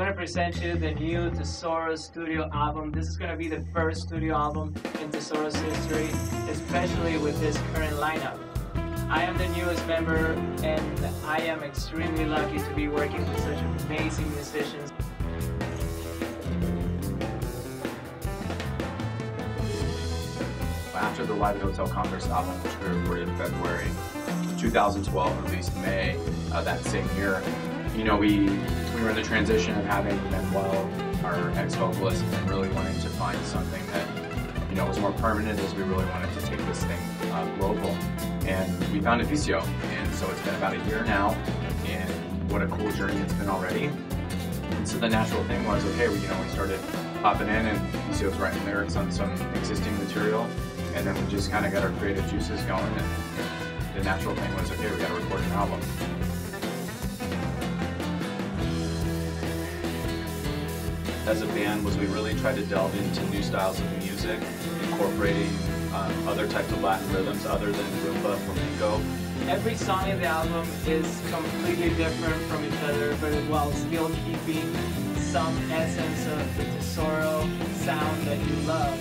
gonna present you the new Tesoro studio album. This is gonna be the first studio album in Tesoro's history, especially with this current lineup. I am the newest member and I am extremely lucky to be working with such amazing musicians. After the Live Hotel Congress album, which we recorded in February 2012, released May uh, that same year, you know, we we were in the transition of having Manuel, our ex-vocalist, and really wanting to find something that you know was more permanent as we really wanted to take this thing uh, global. And we found Eficio, and so it's been about a year now, and what a cool journey it's been already. And so the natural thing was, okay, we, you know, we started popping in, and Eficio's writing lyrics on some existing material, and then we just kind of got our creative juices going, and the natural thing was, okay, we got to record an album. As a band was we really tried to delve into new styles of music, incorporating um, other types of Latin rhythms other than rumba, flamenco. Every song in the album is completely different from each other, but while still keeping some essence of the Tesoro sound that you love.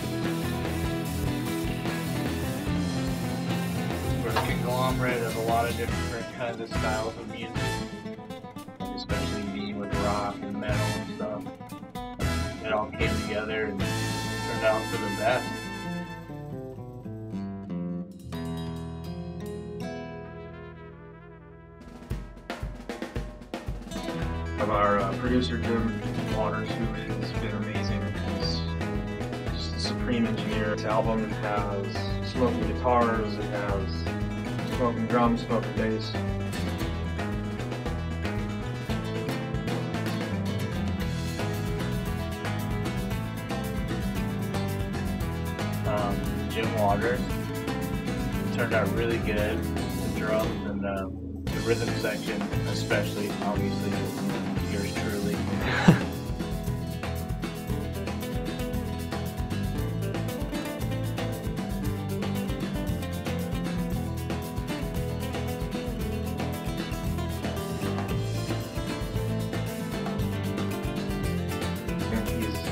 We're a conglomerate of a lot of different kinds of styles of music, especially me with rock and metal and stuff. It all came together and turned out for the best. of our uh, producer Jim Waters, who has been amazing. He's just a supreme engineer. This album has smoking guitars, it has smoking drums, smoking bass. Um, Jim Waters turned out really good. The drums and the, the rhythm section, especially, obviously, yours truly.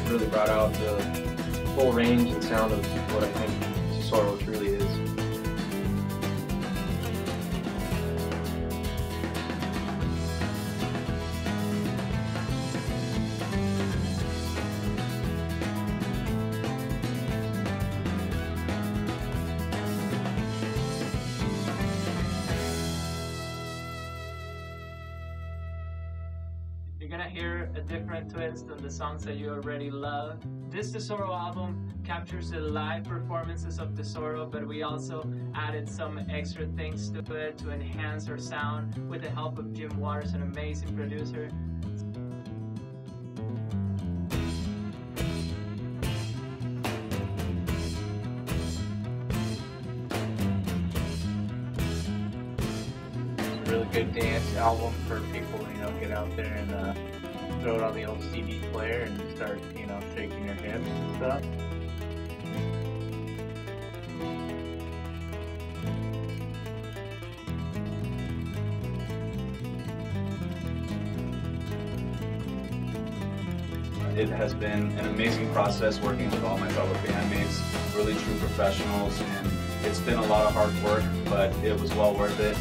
Really brought out the full range and sound of what I think Tesoro truly is. You're gonna hear a different twist on the songs that you already love. This Tesoro album captures the live performances of Tesoro, but we also added some extra things to it to enhance our sound with the help of Jim Waters, an amazing producer. Really good dance album for people you know, get out there and uh, throw it on the old CD player and start, you know, shaking your hips and stuff. It has been an amazing process working with all my fellow bandmates, really true professionals, and it's been a lot of hard work, but it was well worth it.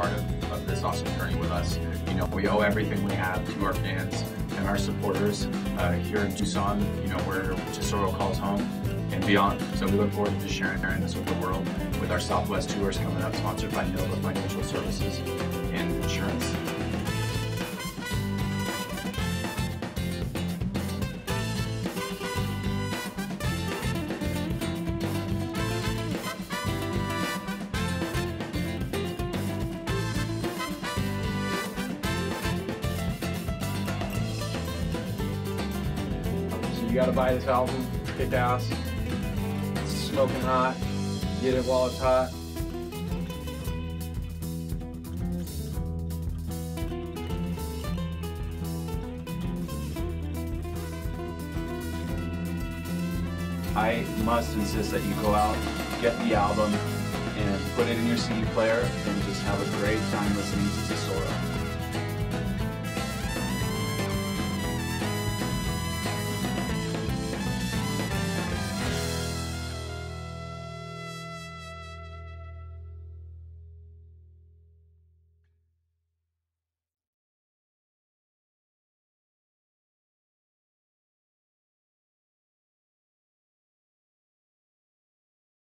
Part of, of this awesome journey with us. You know, we owe everything we have to our fans and our supporters uh, here in Tucson, you know, where Tesoro calls home and beyond. So we look forward to sharing this with the world with our Southwest tours coming up, sponsored by Nova Financial Services and Insurance. You gotta buy this album, kick ass. It's smoking hot. Get it while it's hot. I must insist that you go out, get the album, and put it in your CD player, and just have a great time listening to Tesoro.